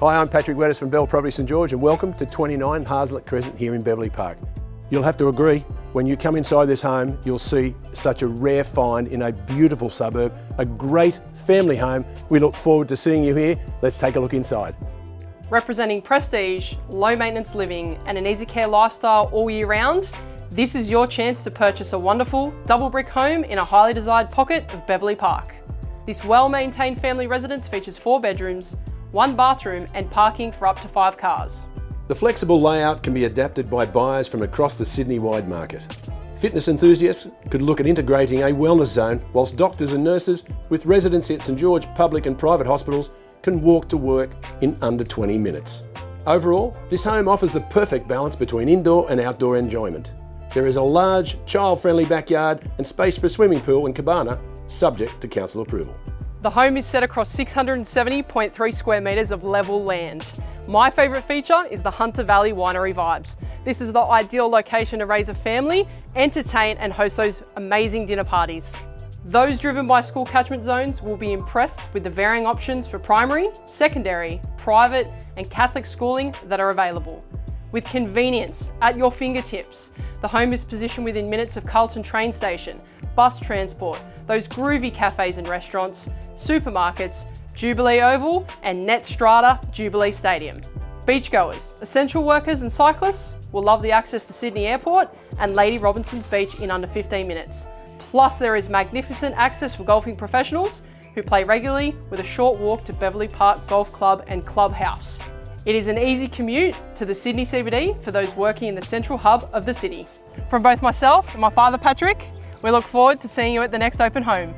Hi, I'm Patrick Wetters from Belle Property St George and welcome to 29 Harslett Crescent here in Beverley Park. You'll have to agree, when you come inside this home, you'll see such a rare find in a beautiful suburb, a great family home. We look forward to seeing you here. Let's take a look inside. Representing prestige, low maintenance living and an easy care lifestyle all year round, this is your chance to purchase a wonderful double brick home in a highly desired pocket of Beverley Park. This well-maintained family residence features four bedrooms, one bathroom and parking for up to five cars. The flexible layout can be adapted by buyers from across the Sydney-wide market. Fitness enthusiasts could look at integrating a wellness zone, whilst doctors and nurses with residency at St George public and private hospitals can walk to work in under 20 minutes. Overall, this home offers the perfect balance between indoor and outdoor enjoyment. There is a large, child-friendly backyard and space for a swimming pool and cabana, subject to council approval. The home is set across 670.3 square metres of level land. My favourite feature is the Hunter Valley Winery vibes. This is the ideal location to raise a family, entertain and host those amazing dinner parties. Those driven by school catchment zones will be impressed with the varying options for primary, secondary, private and Catholic schooling that are available. With convenience at your fingertips, the home is positioned within minutes of Carlton train station, bus transport, those groovy cafes and restaurants, supermarkets, Jubilee Oval and Netstrata Jubilee Stadium. Beachgoers, essential workers and cyclists will love the access to Sydney Airport and Lady Robinson's Beach in under 15 minutes. Plus there is magnificent access for golfing professionals who play regularly with a short walk to Beverley Park Golf Club and Clubhouse. It is an easy commute to the Sydney CBD for those working in the central hub of the city. From both myself and my father Patrick, we look forward to seeing you at the next open home.